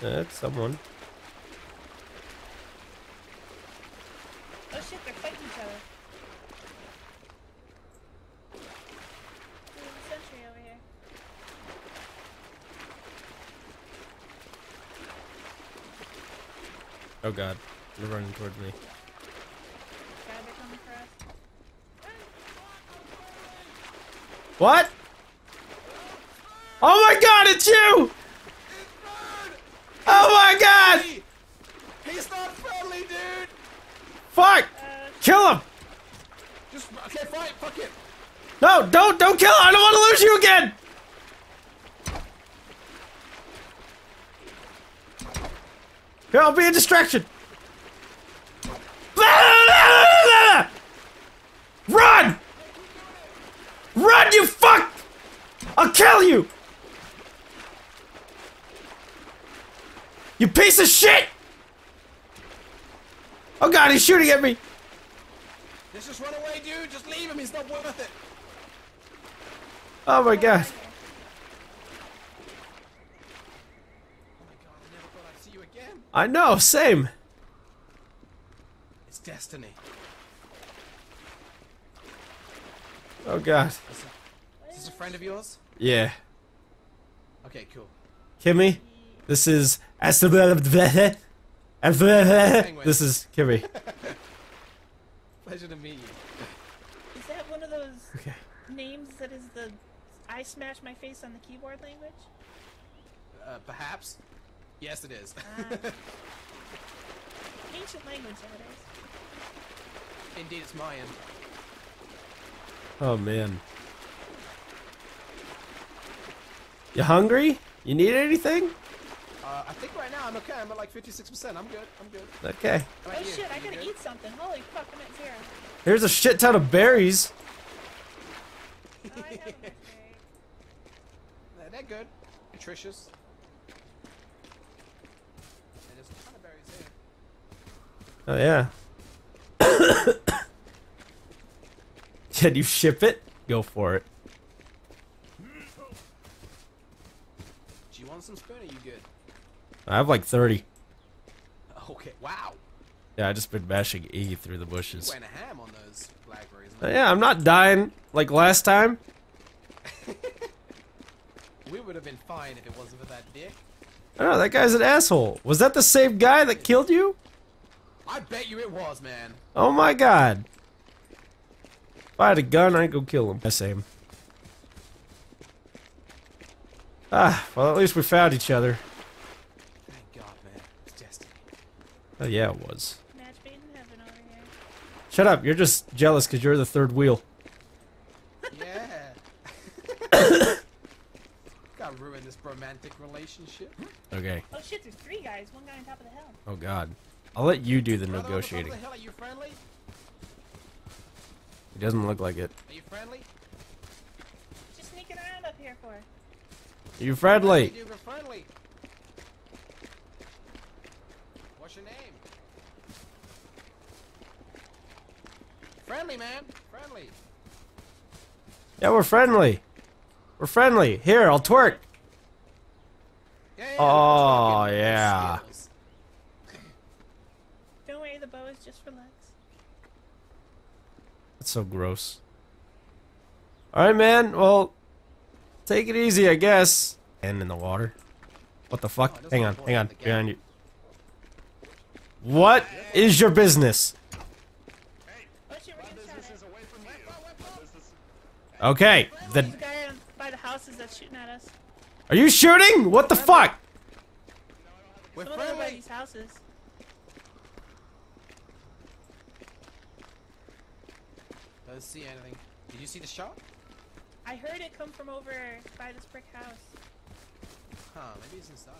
That's someone. Oh shit, they're fighting each other. There's a sentry over here. Oh god. They're running towards me. God, they're coming for us. What? Oh my god, it's you! Oh my god! He's not friendly, dude! Fuck! Kill him! Just, okay, fight, fuck it. No, don't, don't kill him! I don't want to lose you again! Here, I'll be a distraction. Run! Run, you fuck! I'll kill you! You piece of shit! Oh god, he's shooting at me! Let's just run away, dude. Just leave him. He's not worth it. Oh my god. Oh my god, I never thought I'd see you again. I know, same. It's destiny. Oh god. Is this a friend of yours? Yeah. Okay, cool. Kimmy, this is this is Kimmy. Pleasure to meet you. is that one of those Okay. names that is the I smash my face on the keyboard language? Uh, perhaps? Yes, it is. Ah. Ancient language, that is. Indeed, it's Mayan. Oh man. You hungry? You need anything? Uh, I think right now I'm okay. I'm at like 56%. I'm good. I'm good. Okay. How about Oh you? shit, I You gotta good? eat something. Holy fuck, I'm at zero. Here's a shit ton of berries. Oh, I have a berry. Yeah, They're good. Nutritious. And there's a ton of berries here. Oh yeah. Can you ship it? Go for it. Do you want some spoon? Are you good? I have like 30. Okay. Wow. Yeah, I just been mashing E through the bushes. Went ham on those. Uh, Yeah, I'm not dying like last time. We would have been fine if it wasn't for that dick. I know, that guy's an asshole. Was that the same guy that killed you? I bet you it was, man. Oh my god. If I had a gun, I'd go kill him. Same. Ah, well, at least we found each other. Thank God, man. It's destiny. Oh, yeah, it was. Match made in heaven over here. Shut up, you're just jealous because you're the third wheel. Yeah. Gotta ruin this romantic relationship. Okay. Oh shit, there's three guys. One guy on top of the hill. Oh god. I'll let you do the Brother, on the top negotiating. the hill, Are you friendly? He doesn't look like it. Are you friendly? Just sneaking around up here for. Are you friendly? Dude, we're friendly. What's your name? Friendly, man. Friendly. Yeah, we're friendly. We're friendly. Here, I'll twerk. Yeah, yeah, Oh, yeah. Don't worry, the bow is just for legs. That's so gross. Alright, man. Well, take it easy, I guess. And in the water. What the Oh, fuck? it doesn't hang on, hang on. Behind you. What is your business? Okay. The There's a guy by the houses that's shooting at us. Are you shooting? What the fuck? We're Some of them are by friendly. these houses. Doesn't see anything. Did you see the shot? I heard it come from over by this brick house. Huh, maybe it's inside.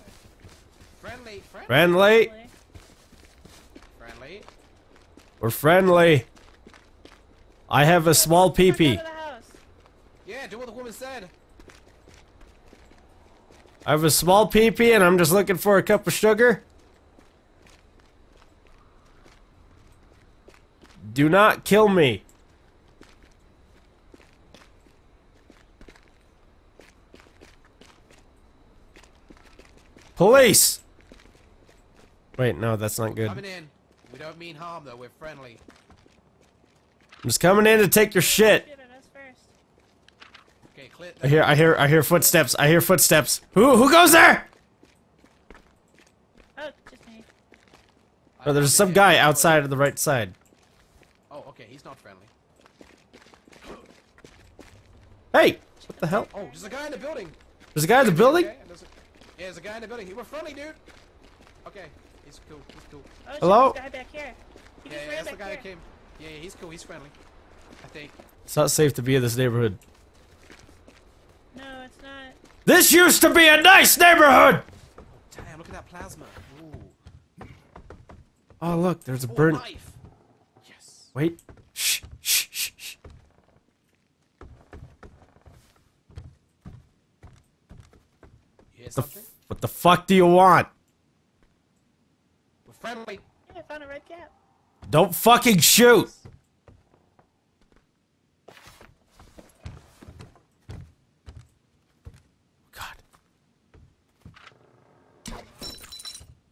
Friendly, friendly, Friendly. Friendly. We're friendly. I have a small peepee. down to the house. Yeah, do what the woman said. I have a small peepee and I'm just looking for a cup of sugar. Do not kill me. Police! Wait, no, that's not good. Coming in. We don't mean harm though. We're friendly. I'm just coming in to take your shit. Shit at us first. Okay, clear. I hear, I hear, I hear footsteps. I hear footsteps. Who, who goes there? Oh, just me. Oh, there's some guy outside of the right side. Oh, okay. He's not friendly. Hey, what the hell? Oh, there's a guy in the building. There's a guy in the building. Okay, there's a, yeah, there's a guy in the building. He, we're friendly, dude. Okay, he's cool. He's cool. Oh, shit, Hello? this guy back here. He Yeah, yeah, that's the guy here. that came. Yeah, yeah, he's cool. He's friendly. I think. It's not safe to be in this neighborhood. No, it's not. This used to be a nice neighborhood. Damn, look at that plasma. Ooh. Oh, look, there's a Oh, a burnt. knife. Yes. Wait. Shh, shh, shh, shh. You hear The something? f- what the fuck do you want? We're friendly. Yeah, I found a red cap. Don't fucking shoot.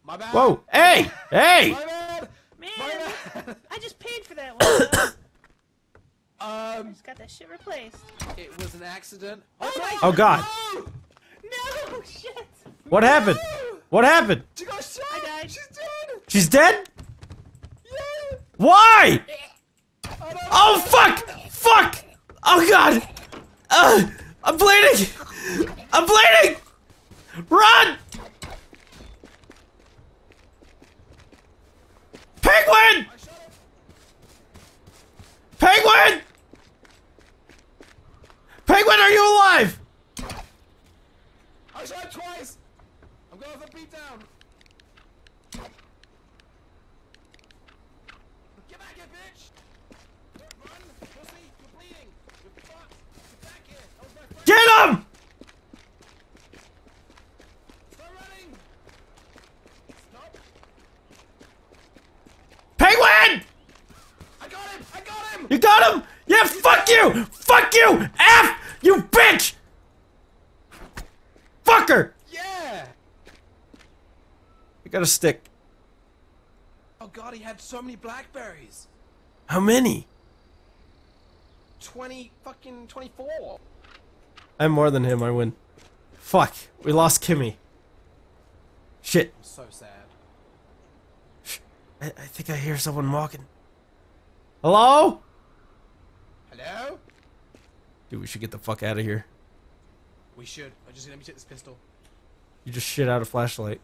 My bad. Whoa. Hey, hey. My bad. Man, My bad. I just paid for that one. though. I um, just got that shit replaced. it was an accident. Oh my. Oh God. No! No, shit. What happened? What happened? She got shot. I died. She's dead. She's dead? Yeah. Why? Oh, no. Oh fuck! Fuck! Oh god! Uh, I'm bleeding! I'm bleeding! Run! Penguin! I shot him. Penguin! Penguin, are you alive? I shot twice. I'm going for a beat down. Get back here, bitch! Run, pussy! You're bleeding. You're fucked. Get back here. That was my friend. Get him! Stop running. Stop. Penguin! I got him. I got him. You got him? Yeah, fuck you! Fuck you! F! You bitch! Fucker! Yeah. I got a stick. Oh god, he had so many blackberries. How many? 20 fucking 24. I'm more than him, I win. Fuck, we lost Kimmy. Shit. I'm so sad. I, I think I hear someone walking. Hello? Hello? Dude, we should get the fuck out of here. We should. I just let me take this pistol. You just shit out a flashlight.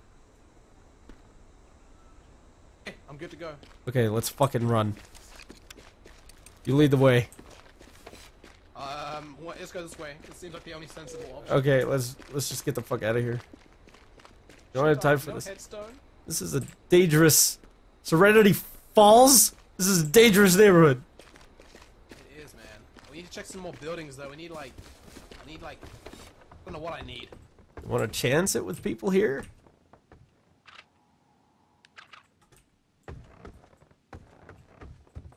Okay, I'm good to go. Okay, let's fucking run. You lead the way. Um, what, let's go this way. It seems like the only sensible option. Okay, let's let's just get the fuck out of here. You don't have time for no this. headstone. This is a dangerous Serenity Falls. This is a dangerous neighborhood. It is, man. We need to check some more buildings, though. We need, like... I need, like... I don't know what I need. Want to chance it with people here?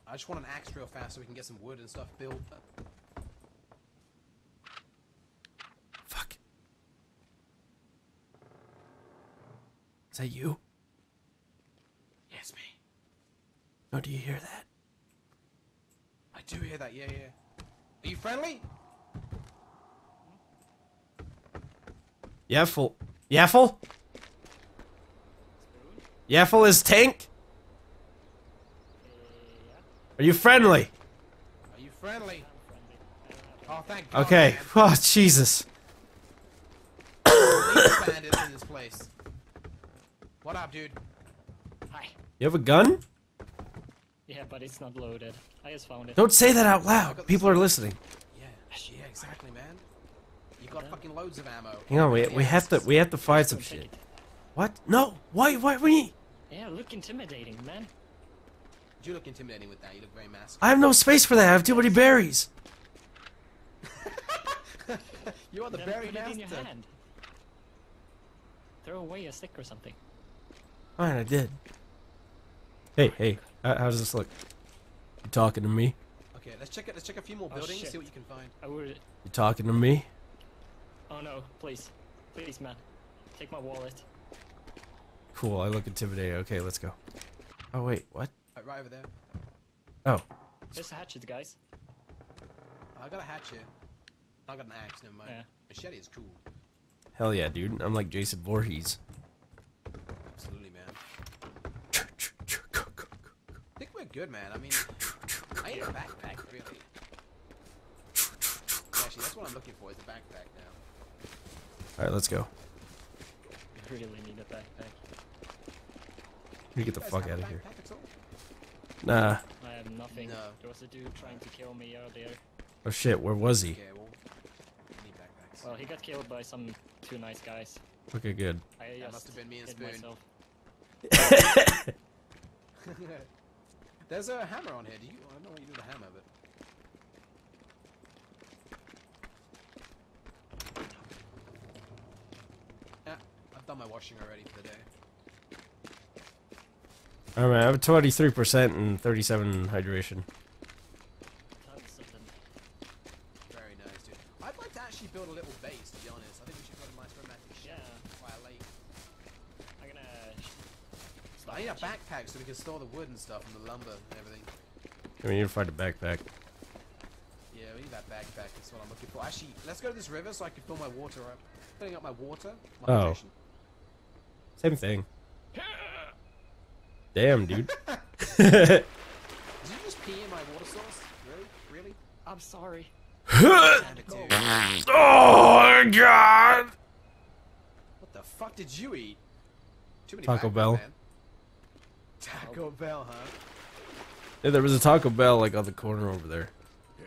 I just want an axe real fast so we can get some wood and stuff built. Fuck. Is that you? Yes, me. No, do you hear that? I do hear that, yeah, yeah. Are you friendly? Yaffle. Yaffle? Yaffle is tank? Are you friendly? Are you friendly? Oh, thank God. Okay. man. Oh, Jesus. In this place. What up, dude? Hi. You have a gun? Yeah, but it's not loaded. I just found it. Don't say that out loud. People are listening. Yeah, yeah, exactly, man. You got fucking loads of ammo. Hang on, we, we have to we have to find some shit. it. What? No. Why? Why we? Yeah, look intimidating, man. You look intimidating with that. You look very masculine. I have no space for that. I have too many berries. You are the Then berry put it in your master. hand. Throw away a stick or something. Fine, I did. Hey, hey. How, how does this look? You talking to me? Okay, let's check it. Let's check a few more Oh, buildings. shit. See what you can find. I would. You talking to me? Oh no, please. Please, man. Take my wallet. cool. I look intimidating. Okay, let's go. Oh wait, what? Right, right over there. Oh, There's a hatchet, guys. Oh, I got a hatchet. I got an axe. Never mind. Yeah. Machete is cool. hell yeah, dude. I'm like Jason Voorhees. Absolutely, man. I think we're good, man. I mean, I need a backpack, really. Actually, that's what I'm looking for. Is a backpack now. All right, let's go. We really need a backpack. We get the You fuck out of here. backpack at all? Nah. I have nothing. No. There was a dude trying to kill me earlier. Oh shit, where was he? Okay, well, need backpacks. Well, he got killed by some two nice guys. Okay, good. I That must have been me and hid Spoon. myself. There's a hammer on here. Do you? I don't know what you do with a hammer, but. Yeah, I've done my washing already for the day. All right, I have 23% and 37 hydration. Tons of them. Very nice, dude. I'd like to actually build a little base, to be honest. I think we should build a nice romantic Yeah. shack by a lake. I'm gonna. I need a backpack so we can store the wood and stuff and the lumber and everything. We need to find a backpack. Yeah, we need that backpack. That's what I'm looking for. Actually, let's go to this river so I can fill my water up. Filling up my water. My Oh. hydration. Same thing. Damn, dude. Did you just pee in my water source? Really? Really? I'm sorry. Damn it, dude. oh my god! What the fuck did you eat? Too many Taco backpack, Bell. Man. Taco Bell, huh? Yeah, there was a Taco Bell like on the corner over there. Damn.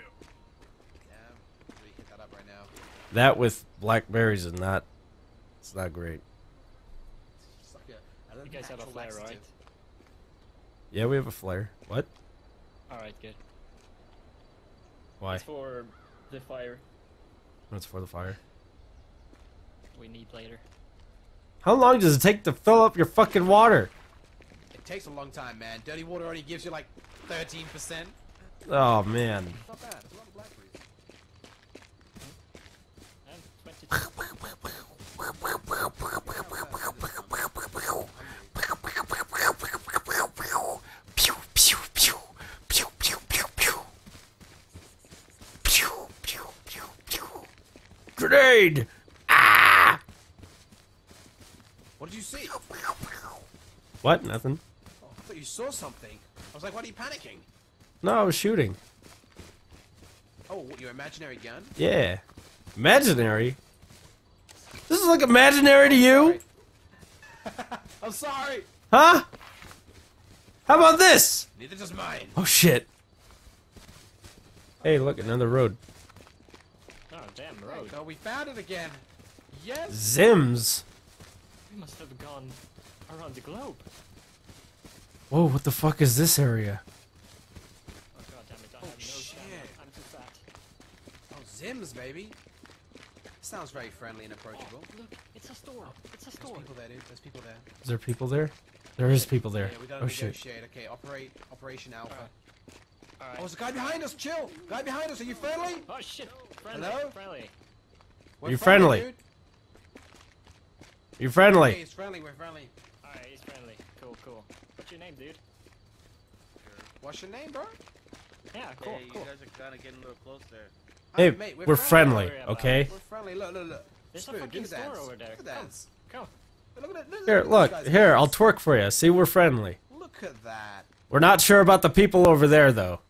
Really hit that up right now. That with blackberries is not. It's not great. It's like a, a You guys have a natural flare, right? laxative. Yeah, we have a flare. What? Alright, good. Why? It's for the fire What's for the fire? we need later. How long does it take to fill up your fucking water? It takes a long time, man. Dirty water only gives you like 13%. Oh man. Not bad. There's a lot of blackberries. And 22. Pew pew pew pew pew pew pew. Pew pew pew pew. Grenade! Ah! What did you see? What? Nothing. Oh, I thought you saw something. I was like, what are you panicking? No, I was shooting. Oh, what, your imaginary gun? Yeah. Imaginary. This is like imaginary to you? I'm sorry. Huh? How about this? Neither does mine. Oh shit. Hey, look, another road. Oh, damn, road. Oh, we found it again. Yes. Zims. We must have gone around the globe. Whoa, what the fuck is this area? Oh god damn it, I Oh, have no shit. stamina. I'm too fat. Oh, Zims, baby. Sounds very friendly and approachable. Oh, look, it's a store. It's a There's store. people there, dude. There's people there. Is there people there? There is people there. Yeah, we gotta Oh shit. Okay, operate Operation Alpha. Alright. Alright. Oh, there's a guy behind us. Chill. Guy behind us. Are you friendly? Oh shit! Friendly, Hello? friendly. We're You friendly? dude. You're Okay, friendly. he's friendly. We're friendly. Alright, he's friendly. Cool, cool. What's your name, dude? What's your name, bro? Yeah, cool, hey, cool. guys are kind of getting a little close there. Hey, Ah, mate, we're friendly, Don't worry about okay? We're friendly. Look, look, look. There's a Spoon, fucking do the store dance. over there. Look at that. Come. Come. Look at it. Here, look, here, I'll twerk for you. See, we're friendly. Look at that. We're not sure about the people over there, though,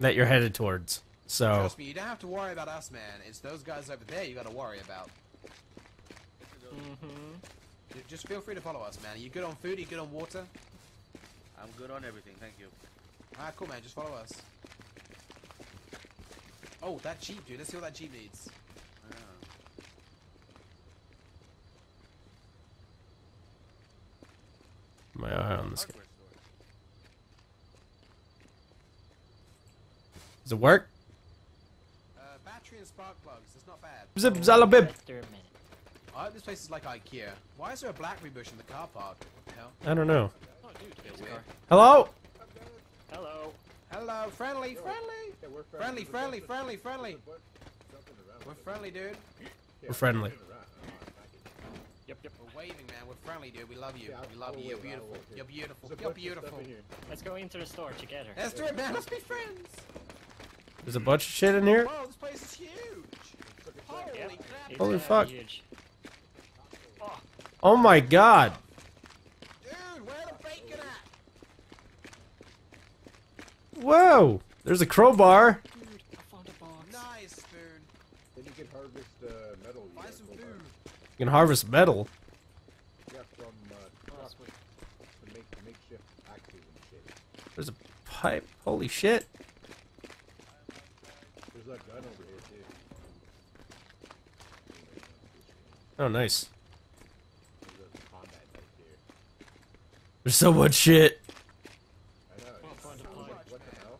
that you're headed towards. So, Trust me, you don't have to worry about us, man. It's those guys over there you gotta worry about. Mm-hmm. Just feel free to follow us, man. Are you good on food? Are you good on water? I'm good on everything, thank you. Alright, cool, man. Just follow us. Oh, that Jeep, dude. Let's see what that Jeep needs. Ah. my eye on this guy. Does it work? Uh, battery and spark plugs. It's not bad. Zip zalabib. After a minute. I hope this place is like IKEA. Why is there a blackberry bush in the car park? What the hell? I don't know. Oh, dude, there's a weird. car. Hello? Hello. Hello, friendly, friendly. Friendly, friendly, friendly, friendly. We're friendly, dude. We're friendly. Yep, yep. We're waving, man. We're friendly, dude. We love you. We love you. You're beautiful. You're beautiful. You're bunch of stuff beautiful. Let's go into the store together. Let's do it, man. Let's be friends. There's a bunch of shit in here. Whoa, this place is huge. Holy Yep. crap. Holy fuck. Huge. Oh, Oh my god. Dude, where the bacon at? Whoa. There's a crowbar. dude, I found a box. Nice. Then you can harvest uh, metal. you Buy got some crowbar. food. You can harvest metal. Yeah, from uh, Oh, trucks sweet. to make makeshift axes and shit. There's a pipe. Holy shit. There's that gun over here too. Oh, nice. There's a combat knife here. There's so much shit. I know. Oh, find a What, pipe. what the hell?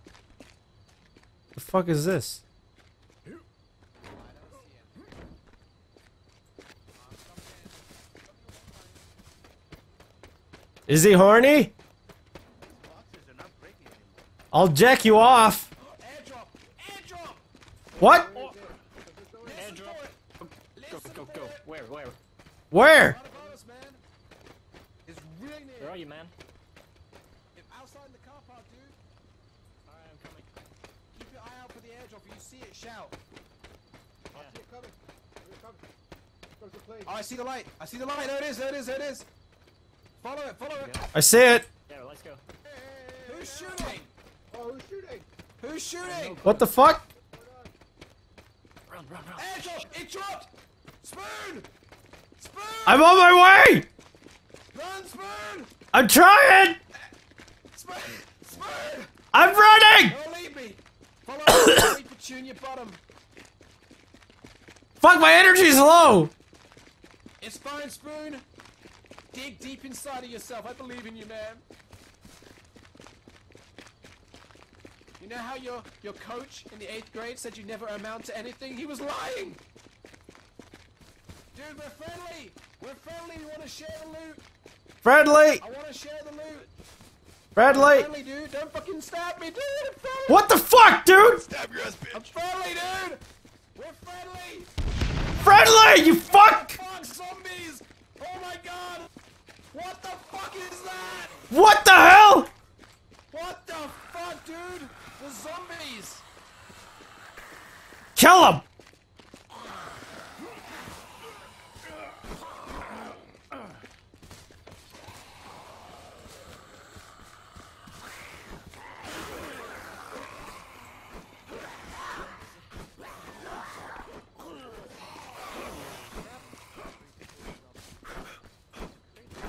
The fuck is this? Is he horny? I'll jack you off. What? Listen Airdrop. for it! Go, Listen go, for go. it! Where, where? Where? Right above us, man. It's really Where near. are you, man? If outside in the car park, dude. Alright, I'm coming. Keep your eye out for the airdrop. If you see it, shout. I see it coming. Here it comes. Comes the plane. Oh, I see the light. I see the light. There it is. There it is. There it is. Follow it. Follow it. I see it. Yeah, let's go. Who's shooting? Oh, who's shooting? Who's shooting? What the fuck? Run, run, run. Airdrop! It dropped! Spoon! Spoon! I'm on my way. Run, Spoon! I'm trying. Spoon! Spoon! I'm running. Don't leave me! Follow me, Petunia Bottom. Fuck, my energy's low. It's fine, Spoon. Dig deep inside of yourself. I believe in you, man. You know how your your coach in the eighth grade said you never amount to anything? He was lying. Dude, we're friendly. We're friendly. We want to share the loot. Friendly. I want to share the loot. Friendly. Friendly, dude. Don't fucking stab me, dude. I'm friendly. What the fuck, dude? Stab your husband! I'm friendly, dude. We're friendly. Friendly, you fuck. Oh my god. What the fuck is that? What the hell? What the fuck, dude? The zombies! Kill him.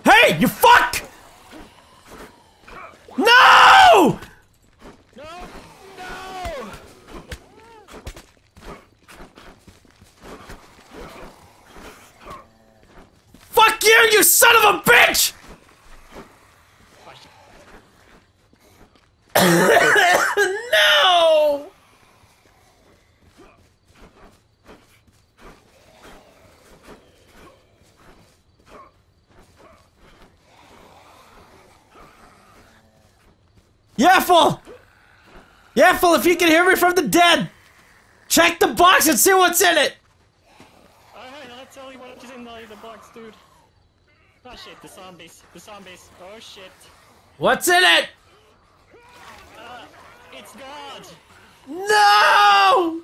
Hey, you fuck! No! No! No! Fuck you, you son of a bitch! No! Yaffle! Yaffle, if you can hear me from the dead, check the box and see what's in it! Alright, I'll tell you what is in the, the box, dude. Oh shit, the zombies. The zombies. Oh shit. What's in it? It's! No!